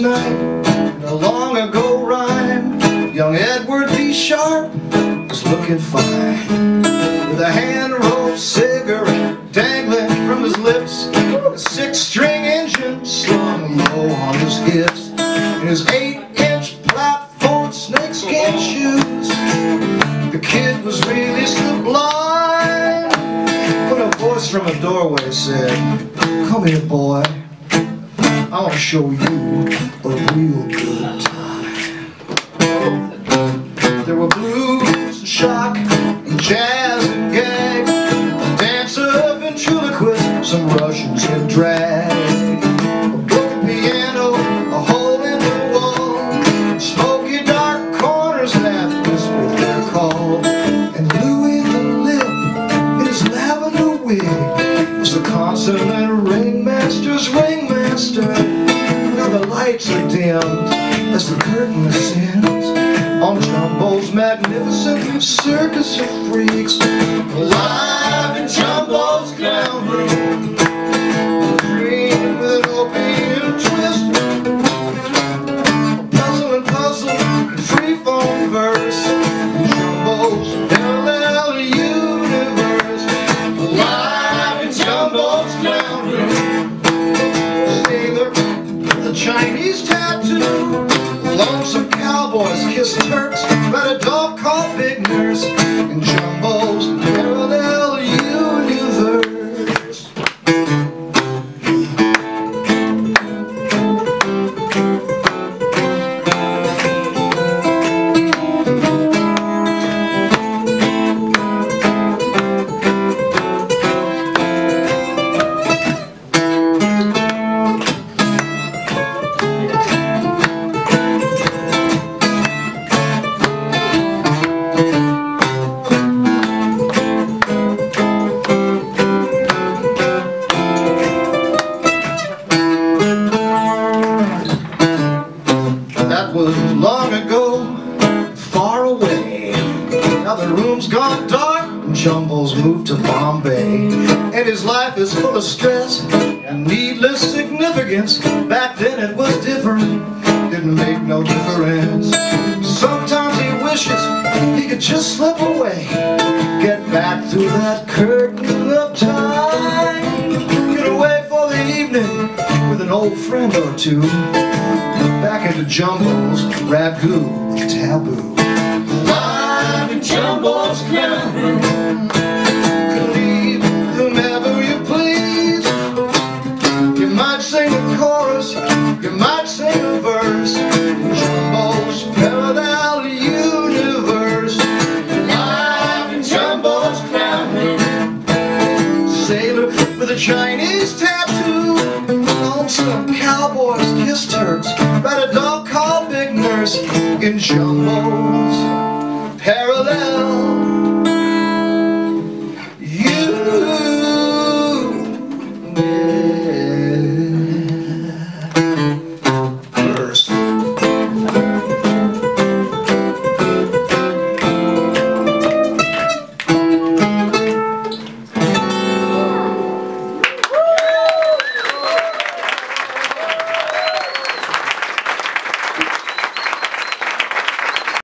Night in a long ago rhyme. Young Edward B. Sharp was looking fine. With a hand-rolled cigarette dangling from his lips. A six-string engine slung low on his hips. And his eight-inch platform snakeskin shoes. The kid was really sublime. But a voice from a doorway said Come here, boy. I want to show you a real good time. There were blues and shock and jazz and gag A dance of ventriloquists, some Russians in drag. A broken piano, a hole in the wall Smoky dark corners that whispered their call. And Louis the Lip his lavender wig Was the ringmaster's ringmaster Now the lights are dimmed as the curtain ascends On Jumbo's magnificent circus of freaks Live in Jumbo's clown room Chinese tattoo. Lonesome cowboys kiss Turks. But a dog called Big Nurse Jumbo's moved to Bombay. And his life is full of stress and needless significance. Back then it was different, didn't make no difference. Sometimes he wishes he could just slip away, get back through that curtain of time, get away for the evening with an old friend or two. Back into Jumbo's ragu taboo. Live in Jumbo's clown whomever you please. You might sing a chorus, you might sing a verse. Jumbo's parallel universe. In Jumbo's. Sailor with a Chinese tattoo. Lonesome cowboys kiss Turks. About a dog called Big Nurse in Jumbo's